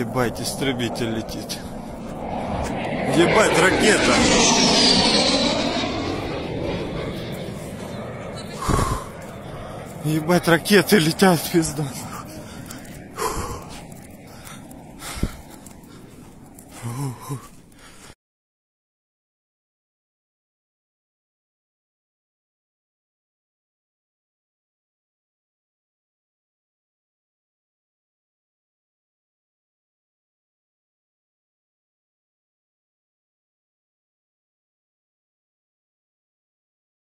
Ебать, истребитель летит. Ебать, ракета! Фух. Ебать, ракеты летят, пизда. Фух. Фух.